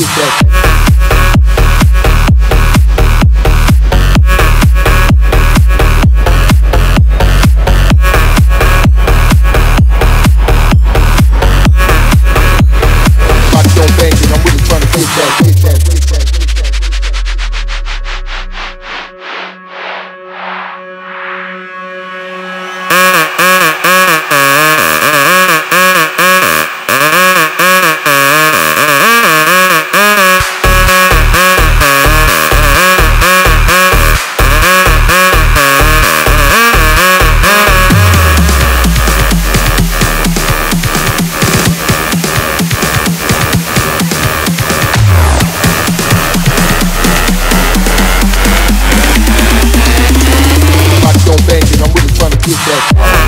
get that. get that.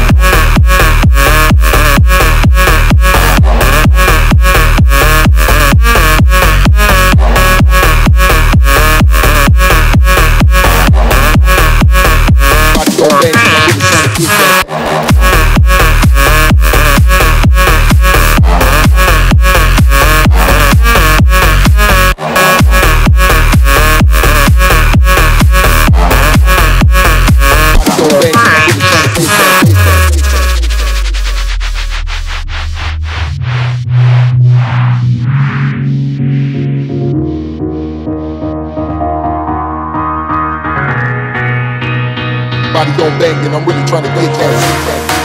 Body on banging, I'm really trying to get that.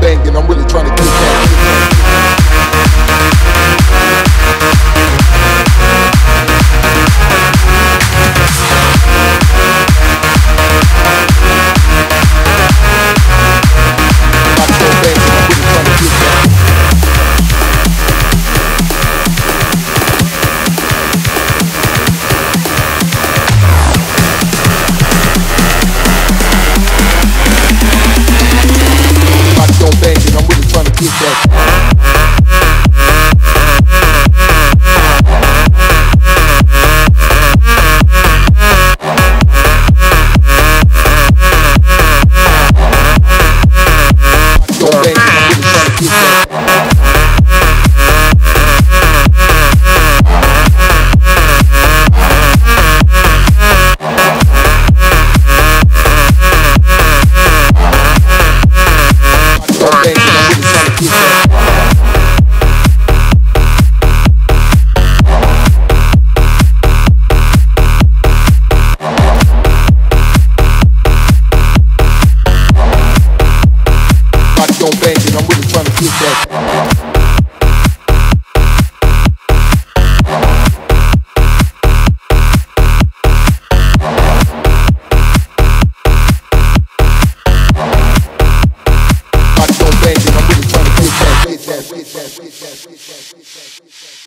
Banging, I'm really trying to get get that. I'm really trying to get that. That. Get that, get that, get that, get that, get that.